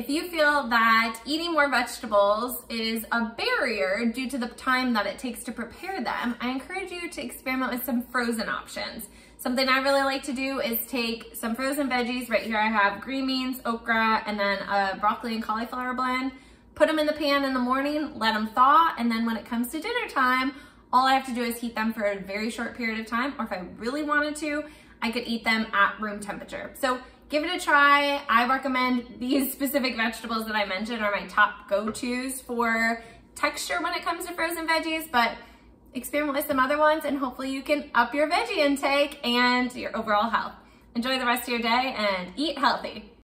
If you feel that eating more vegetables is a barrier due to the time that it takes to prepare them, I encourage you to experiment with some frozen options. Something I really like to do is take some frozen veggies. Right here I have green beans, okra, and then a broccoli and cauliflower blend. Put them in the pan in the morning, let them thaw, and then when it comes to dinner time, all I have to do is heat them for a very short period of time, or if I really wanted to, I could eat them at room temperature. So give it a try. I recommend these specific vegetables that I mentioned are my top go-tos for texture when it comes to frozen veggies, but experiment with some other ones and hopefully you can up your veggie intake and your overall health. Enjoy the rest of your day and eat healthy.